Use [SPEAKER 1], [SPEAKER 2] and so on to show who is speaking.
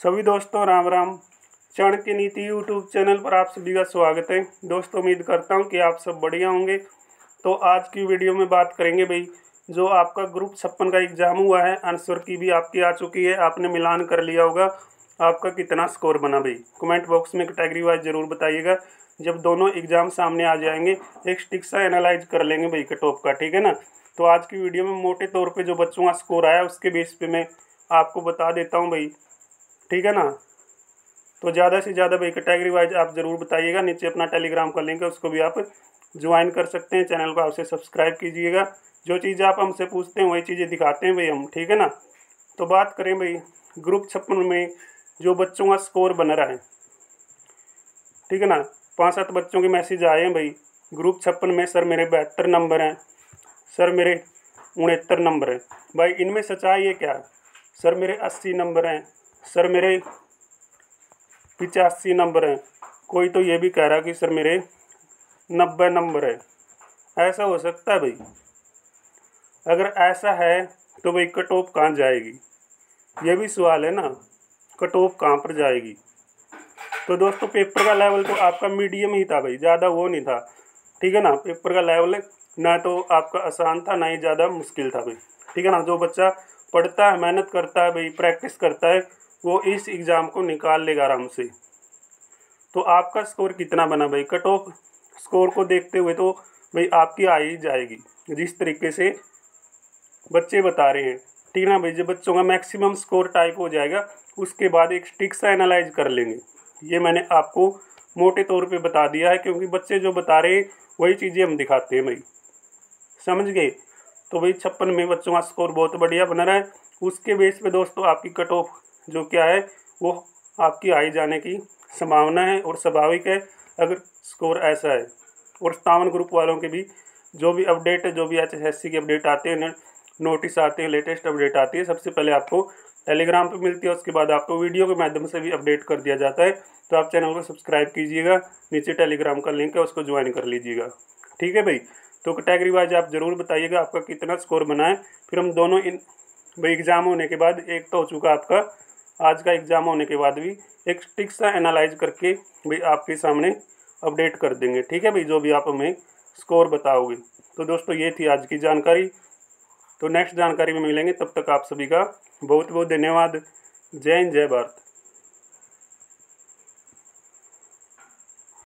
[SPEAKER 1] सभी दोस्तों, राम राम। चाणक्य नीति यूट्यूब चैनल पर आप सभी का स्वागत है। दोस्तों, उम्मीद करता हूँ कि आप सब बढ़िया होंगे। तो आज की वीडियो में बात करेंगे भाई, जो आपका ग्रुप छप्पन का एग्ज़ाम हुआ है, आंसर की भी आपकी आ चुकी है। आपने मिलान कर लिया होगा। आपका कितना स्कोर बना भाई? कमेंट बॉक्स में कैटेगरी वाइज ज़रूर बताइएगा। जब दोनों एग्ज़ाम सामने आ जाएँगे, एक स्टिक सा एनालाइज कर लेंगे भाई कटॉप का, ठीक है ना? तो आज की वीडियो में मोटे तौर पे जो बच्चों का स्कोर आया, उसके बेस पे मैं आपको बता देता हूँ भाई। ठीक है ना? तो ज़्यादा से ज़्यादा भाई कैटेगरी वाइज आप ज़रूर बताइएगा। नीचे अपना टेलीग्राम का लिंक है, उसको भी आप ज्वाइन कर सकते हैं। चैनल को आपसे सब्सक्राइब कीजिएगा। जो चीज़ आप हमसे पूछते हैं, वही चीज़ें दिखाते हैं भाई हम, ठीक है ना? तो बात करें भाई ग्रुप छप्पन में जो बच्चों का स्कोर बन रहा है, ठीक है ना? पाँच सात बच्चों के मैसेज आए हैं भाई। ग्रुप छप्पन में सर मेरे बहत्तर नंबर हैं। सर मेरे उनहत्तर नंबर हैं। भाई इनमें सच्चाई है क्या? सर मेरे अस्सी नंबर हैं। सर, मेरे पिचासी नंबर हैं। कोई तो ये भी कह रहा कि सर, मेरे नब्बे नंबर है। ऐसा हो सकता है भाई। अगर ऐसा है तो भाई कट ऑफ़ कहाँ जाएगी? ये भी सवाल है ना। कट ऑफ़ कहाँ पर जाएगी? तो दोस्तों, पेपर का लेवल तो आपका मीडियम ही था भाई, ज़्यादा वो नहीं था। ठीक है ना, पेपर का लेवल ना तो आपका आसान था, ना ही ज़्यादा मुश्किल था भाई। ठीक है ना, जो बच्चा पढ़ता है, मेहनत करता है, भाई प्रैक्टिस करता है, वो इस एग्ज़ाम को निकाल लेगा आराम से। तो आपका स्कोर कितना बना भाई? कट ऑफ़ स्कोर को देखते हुए तो भाई आपकी आ ही जाएगी। जिस तरीके से बच्चे बता रहे हैं। ठीक है ना भाई? जब बच्चों का मैक्सिमम स्कोर टाइप हो जाएगा, उसके बाद एक स्टिक सा एनालाइज कर लेंगे। ये मैंने आपको मोटे तौर पे बता दिया है, क्योंकि बच्चे जो बता रहे हैं, वही चीज़ें हम दिखाते हैं भाई। समझ गए? तो भाई छप्पन में बच्चों का स्कोर बहुत बढ़िया बना रहा है। उसके बेस पे दोस्तों आपकी कट ऑफ़ जो क्या है, वो आपकी आई जाने की संभावना है और स्वाभाविक है, अगर स्कोर ऐसा है। और सतावन ग्रुप वालों के भी जो भी अपडेट है, जो भी एच एस की अपडेट आते हैं नोटिस आते हैं लेटेस्ट अपडेट आती है, सबसे पहले आपको टेलीग्राम पे मिलती है, उसके बाद आपको वीडियो के माध्यम से भी अपडेट कर दिया जाता है। तो आप चैनल को सब्सक्राइब कीजिएगा, नीचे टेलीग्राम का लिंक है, उसको ज्वाइन कर लीजिएगा। ठीक है भाई? तो कैटेगरी वाइज आप ज़रूर बताइएगा आपका कितना स्कोर बना है। फिर हम दोनों इन एग्ज़ाम होने के बाद एक तो हो चुका आपका, आज का एग्ज़ाम होने के बाद भी एक स्टिक सा एनालाइज करके भाई आपके सामने अपडेट कर देंगे। ठीक है भाई, जो भी आप हमें स्कोर बताओगे। तो दोस्तों ये थी आज की जानकारी। तो नेक्स्ट जानकारी में मिलेंगे। तब तक आप सभी का बहुत बहुत धन्यवाद। जय हिंद, जय भारत।